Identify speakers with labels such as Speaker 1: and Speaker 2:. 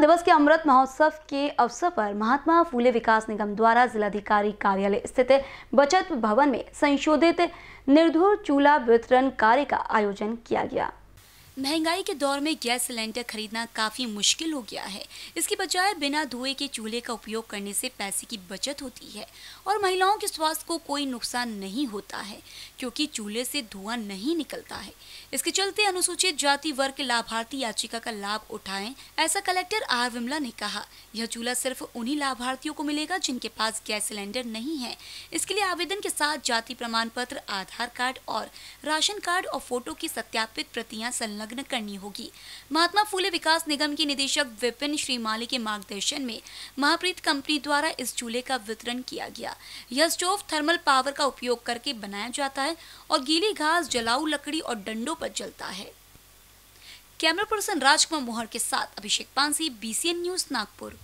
Speaker 1: दिवस के अमृत महोत्सव के अवसर पर महात्मा फूले विकास निगम द्वारा जिलाधिकारी कार्यालय स्थित बचत भवन में संशोधित निर्धुर चूल्हा वितरण कार्य का आयोजन किया गया।
Speaker 2: महँगाई के दौर में गैस सिलेंडर खरीदना काफ़ी मुश्किल हो गया है। इसके बजाय बिना धुएँ के चूल्हे का उपयोग करने से पैसे की बचत होती है और महिलाओं के स्वास्थ्य को कोई नुकसान नहीं होता है, क्योंकि चूल्हे से धुआँ नहीं निकलता है। इसके चलते अनुसूचित जाति वर्ग के लाभार्थी याचिका का लाभ उठाएँ, ऐसा कलेक्टर आर विमला ने कहा। यह चूल्हा सिर्फ़ उन्हीं लाभार्थियों को मिलेगा जिनके पास गैस सिलेंडर नहीं है। इसके लिए आवेदन के साथ जाति प्रमाण पत्र आधार कार्ड और राशन कार्ड और फ़ोटो की सत्यापित प्रतियाँ संलग्न संलग्न करनी होगी। महात्मा फूले विकास निगम के निदेशक विपिन श्रीमाली के मार्गदर्शन में महाप्रीत कंपनी द्वारा इस चूल्हे का वितरण किया गया। यह स्टोव थर्मल पावर का उपयोग करके बनाया जाता है और गीली घास, जलाऊ लकड़ी और डंडों पर जलता है। कैमरा पर्सन राजकुमार मोहर के साथ अभिषेक पांसी बीसीएन न्यूज़ नागपुर।